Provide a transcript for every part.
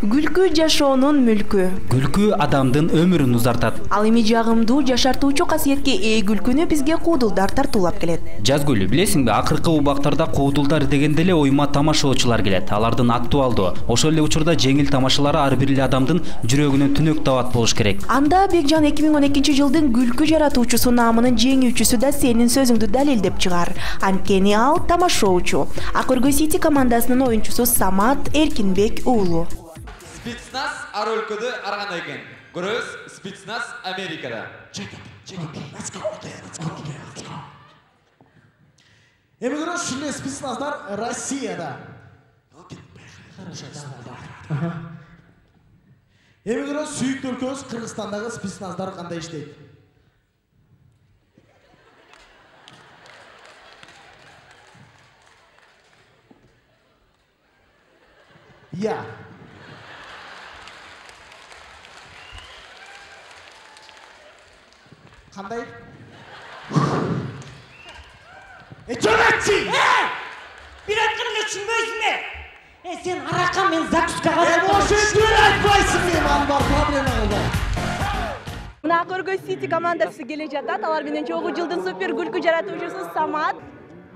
күлкү жашоонун мүлкү күлкү адамдын өмүрүн узартат. Ал эми жагымдуу жашартуучу касиетке ээ күлкүнү бизге куудулдар тартуулап келет. Жазгүл билесиңби акыркы убактарда куудулдар дегенде эле уюма тамашоочулар келет. Алардын актуалдуу ошол эле учурда жеңил тамашалары ар бир эле адамдын жүрөгүнө түнөк табат болуш керек. Анда бекжан эки миң он экинчи жылдын күлкү жаратуучусу наамынын жеңүүчүсү да сенин сөзүңдү далилдеп чыгар. Анткени ал тамашоочу. Ак өргөй сити командасынын оюнчусу самат эркинбек уулу. Спецназ ар өлкөдө арган экен көрөбүз спецназ америкада. Эми көрөбүз эле спецназдар россияда. Эми көрөбүз сүйүктүү өлкөбүз кыргызстандагы спецназдар кандай иштейт? Иә кандай э жөнөтчү бир айтканыңа түшүнбөйсүңбү э сен аракан мен закускага эми ошентип эле айтпайсыңбы ал бар проблема калды мына ак өргөй сити командасы келе жатат алар менен чогуу жылдын супер күлкү жаратуучусу самат.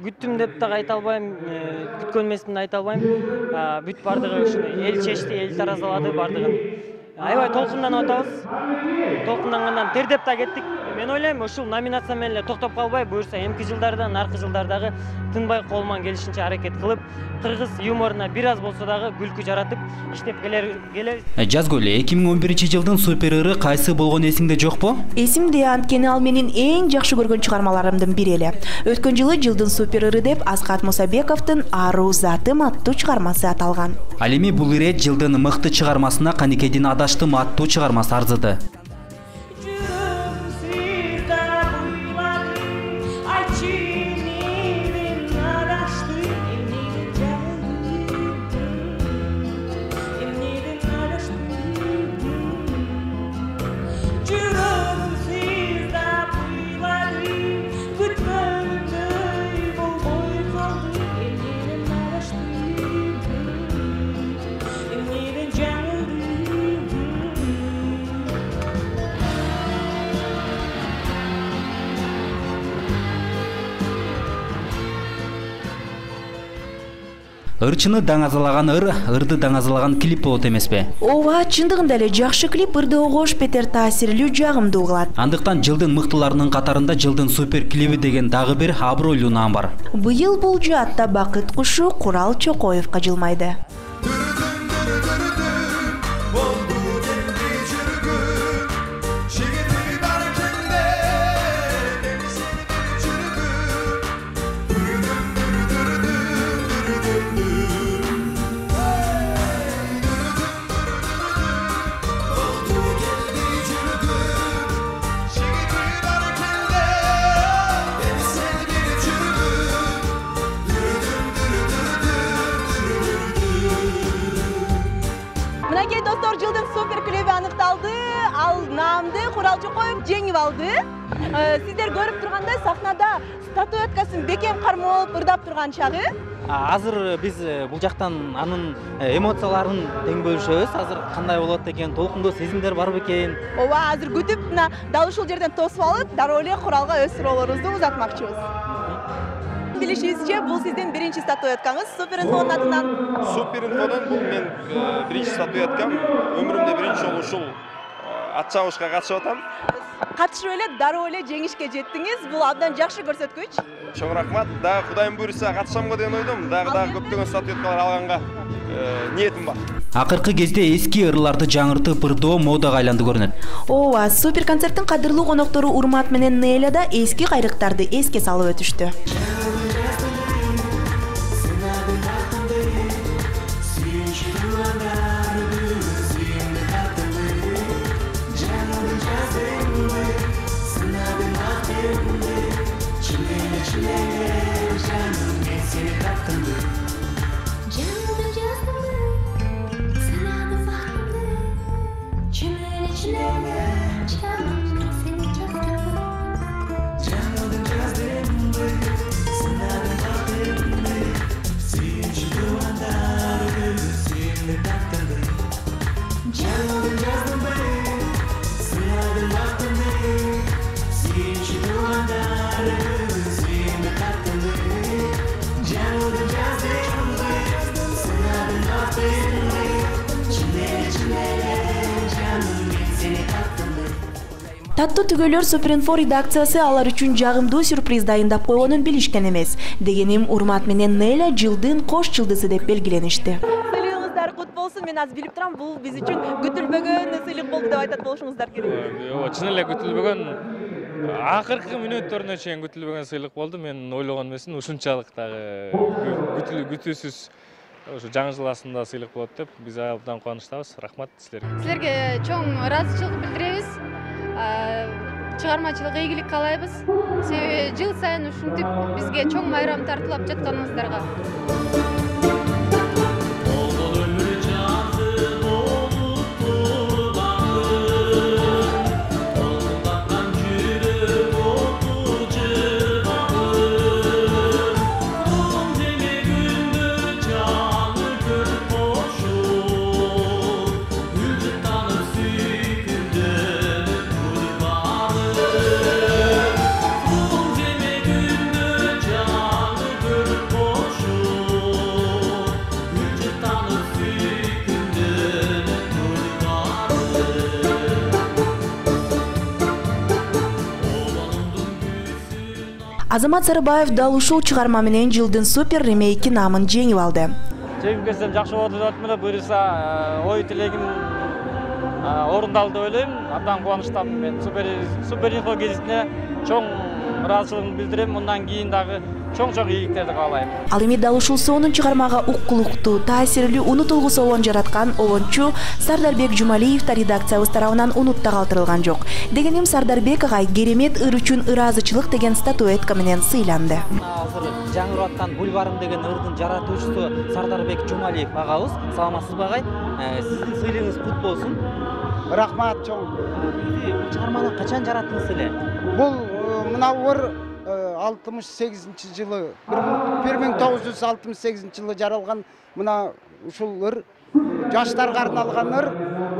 Күттүм деп дагы айта албайм күткөн эмесмин айта албайм А, бүт баардыгы ушуну эл чечти эл таразалады баардыгын аябай толкунданып атабыз толкундангандан тердеп да кеттик мен ойлойм ушул номинация менен эле токтоп калбай буюрса эмки жылдарда наркы жылдардагы тынбай колуман келишинче аракет кылып кыргыз юморуна бир аз болсо дагы күлкү жаратып иштеп келер келебиз жазгүл эки миң он биринчи жылдын супер ыры кайсы болгону эсиңде жокпу эсимде анткени ал менин эң жакшы көргөн чыгармаларымдын бири эле. Өткөн жылы жылдын супер ыры деп аскат мусабековдун аруу затым аттуу чыгармасы аталган. Ал эми бул ирет жылдын мыкты чыгармасына каникедин адаштым аттуу чыгармасы арзыды. Ырчыны даңазалаган ыр ырды даңазалаган клип болот эмеспи ооба чындыгында эле жакшы клип ырды огош бетер таасирлүү жагымдуу кылат андыктан жылдын мыктыларынын катарында жылдын супер клиби деген дагы бир абройлуу наам бар. Быйыл бул жаатта бакыт кушу курал чокоевго жылмайды. Жеңип алды. Э, сиздер көрүп тургандай сахнада статуэткасын бекем кармолуп ырдап турган чагы А, азыр биз э, бул жактан анын э, эмоцияларын тең бөлүшөбүз азыр кандай болот экен толкундуу сезимдер барбы экен ооба азыр күтүп мына дал ушул жерден тосуп алып дароо эле куралга өз суроолорубузду узатмакчыбыз билишибизче бул сиздин биринчи статуэткаңыз супер инфонун атынан. Супер инфодон бул мен э, биринчи статуэткам. Өмүрүмдө биринчи жолу ушул э, ат чабышка катышып атам. Катышып эле дароо эле жеңишке жеттиңиз. Бул абдан жакшы көрсөткүч. Чоң рахмат. Дагы кудайым буюрса катышам го деген ойдомун дагы дагы көптөгөн статуэткалар алганга э, ниетим бар. Акыркы кезде эски ырларды жаңыртып ырдоо модага айланды көрүнөт. Ооба супер концерттин кадырлуу коноктору урмат менен неля да эски кайрыктарды эске салып өтүштү таттуу түгөйлөр суперинфо редакциясы алар үчүн жагымдуу сюрприз дайындап койгонун билишкен эмес. Дегеним урмат менен неля жылдын кош жылдызы деп белгиленишти. Сыйлыгыңыздар кут болсун мен азыр билип турам бул биз үчүн күтүлбөгөн сыйлык болду деп айтат болушуңуздар керек. Ооба чын эле күтүлбөгөн акыркы мүнөттөрүнө чейин күтүлбөгөн сыйлык болду мен ойлогон эмесмин ушунчалык дагы күтүүсүз ушу жаңы жыл асында сыйлык болот деп биз абдан кубанычтабыз. Рахмат силерге. Силерге чоң ыраазычылык билдиребиз. Чыгармачылык ийгилик каалайбыз. Себеби жыл сайын ушинтип бизге чоң майрам тартуулап жатканыңыздарга азамат сарыбаев дал ушул чыгарма менен жылдын супер ремейки наамын жеңип алды. Жеңип келсем жакшы болот деп атам эле буюрса ой тилегим орундалды деп ойлойм. Абдан кубанычтамын мен. Супер инфо гезитине чоң ыраазычылыгымды билдирем мындан кийин дагы чоң чоң ийгиликтерди каалайм ал эми дал ушул сонун чыгармага уккулуктуу таасирлүү унутулгус обон жараткан обончу сардарбек жумалиев да редакциябыз тарабынан унутта калтырылган жок дегеним сардарбек агай керемет ыр үчүн ыраазычылык деген статуэтка менен сыйланды. Азыр жаңырып аткан бульварым деген ырдын жаратуучусу сардарбек жумалиев агабыз саламатсызбы агай сиздин сыйлыгыңыз кут болсун рахмат чоң. Бул чыгарманы качан жараттыңыз эле бул мына ыр алтымыш сегизинчи жылы бир миң тогуз жүз алтымыш сегизинчи жылы жаралган мына ушул ыр жаштарга арналган ыр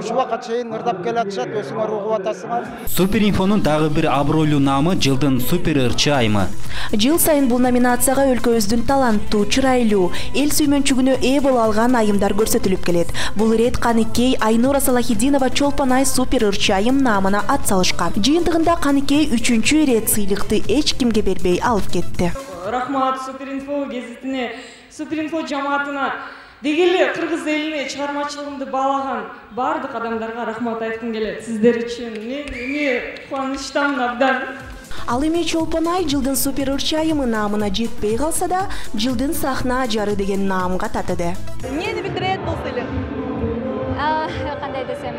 ушул убакка чейин ырдап келатышат өзүңөр угуп атасыңар супер инфонун дагы бир абройлуу наамы жылдын супер ырчы айымы. Жыл сайын бул номинацияга өлкөбүздүн таланттуу чырайлуу эл сүймөнчүгүнө ээ боло алган айымдар көрсөтүлүп келет бул ирет каныкей айнура салахитдинова чолпон ай супер ырчы айым наамына ат салышкан жыйынтыгында каныкей үчүнчү ирет сыйлыкты эч кимге бербей алып кетти рахмат суперинфо гезитине суперинфо жамаатына. Деги эле кыргыз элине чыгармачылыгымды баалаган баардык адамдарга рахмат айткым келет сиздер үчүн мен эми кубанычтамын абдан ал эми чолпон ай жылдын супер ырчы айымы наамына жетпей калса да жылдын сахна ажары деген наамга татыды. Эмнени билдирет бул сыйлык кандай десем.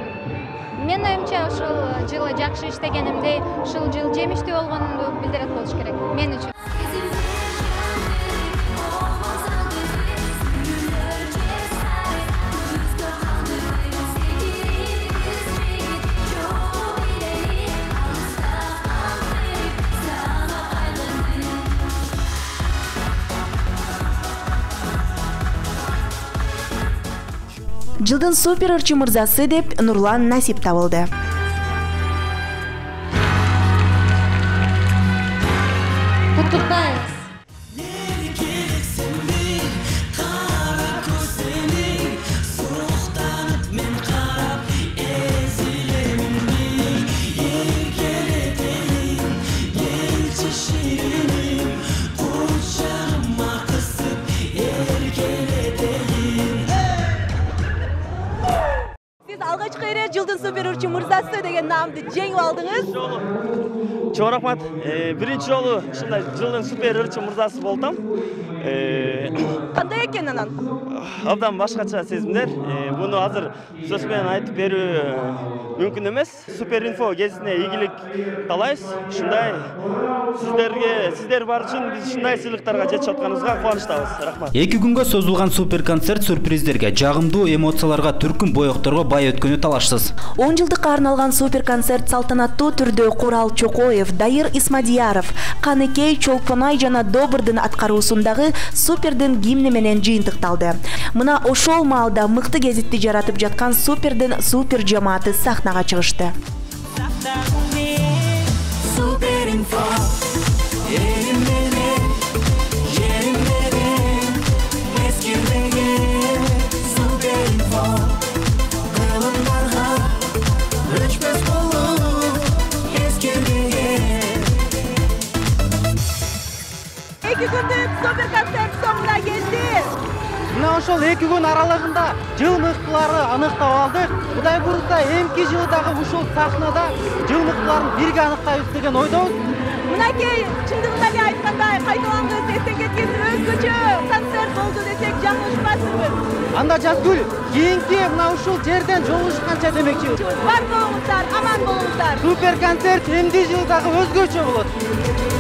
Менин оюмча ушул жылы жакшы иштегенимди ушул жыл жемиштүү болгонумду билдирет болуш керек. Мен үчүн жылдын супер ырчы мырзасы деп нурлан насип табылды мырзасы деген наамды жеңип алдыңыз. Чоң рахмат. Биринчи жолу ушундай жылдын супер ырчы мырзасы болдум кандай экен анан? Абдан башкача сезимдер муну азыр сөз менен айтып берүү мүмкүн эмес супер инфо гезитине ийгилик каалайбыз ушундай сиздерге сиздер бар үчүн биз ушундай сыйлыктарга жетишип атканыбызга кубанычтабыз рахмат эки күнгө созулган супер концерт сюрприздерге жагымдуу эмоцияларга түркүм боекторго бай өткөнү талашсыз он жылдыкка арналган супер концерт салтанаттуу түрдө курал чокоев дайыр исмадияров каныкей чолпон ай жана добрдын аткаруусундагы супердин гимни менен жыйынтыкталды мына ошол маалда мыкты гезитти жаратып жаткан супердин супер жамааты сахнага чыгышты Супер эки күн аралыгында жыл мыктылары аныктап алдык кудай буюрса эмки жылы дагы ушул сахнада жыл мыктыларын бирге аныктайбыз деген ойдобуз мынакей чындыгында эле айткандай кайталангыс эстен кеткис өзгөчө концерт болду десек жаңылышпайсызбыз анда жазгүл кийинки мына ушул жерден жолугушканча демекчибиз бар болуңуздар аман болуңуздар супер концерт эмди жылы дагы өзгөчө болот.